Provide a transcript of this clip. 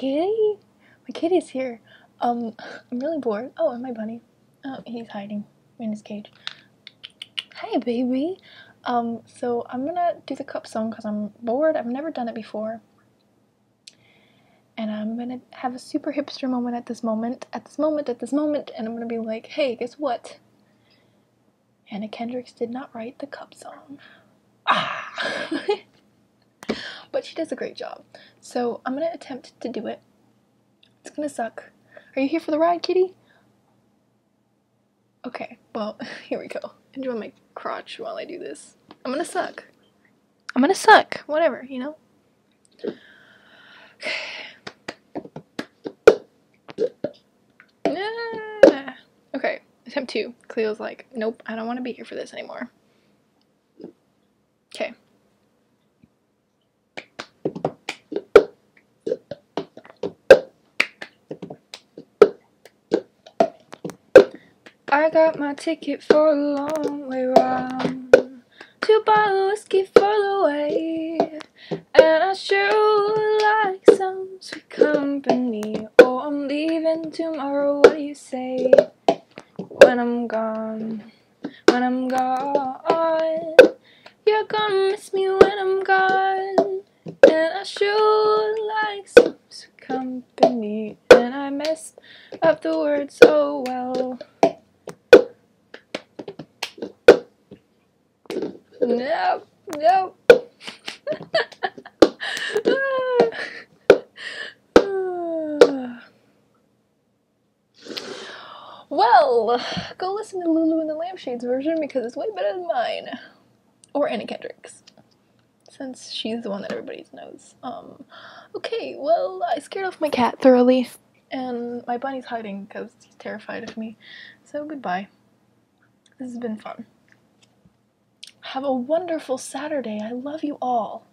kitty? My kitty's here. Um, I'm really bored. Oh, and my bunny. Oh, he's hiding in his cage. Hey, baby. Um, so I'm gonna do the cup song because I'm bored. I've never done it before. And I'm gonna have a super hipster moment at this moment, at this moment, at this moment, and I'm gonna be like, hey, guess what? Anna Kendricks did not write the cup song. Ah! but she does a great job. So I'm gonna attempt to do it. It's gonna suck. Are you here for the ride, kitty? Okay, well, here we go. Enjoy my crotch while I do this. I'm gonna suck. I'm gonna suck. Whatever, you know? Okay, attempt two. Cleo's like, nope, I don't want to be here for this anymore. Okay. I got my ticket for a long way round. Two bottle whiskey for the way. And I sure like some sweet company. Oh, I'm leaving tomorrow. What do you say? When I'm gone, when I'm gone, you're gonna miss me when I'm gone. And I sure like some sweet company. And I messed up the words so well. No, no. well, go listen to Lulu and the Lampshades version because it's way better than mine. Or Anna Kendrick's. Since she's the one that everybody knows. Um, okay, well, I scared off my cat thoroughly. And my bunny's hiding because he's terrified of me. So goodbye. This has been fun. Have a wonderful Saturday. I love you all.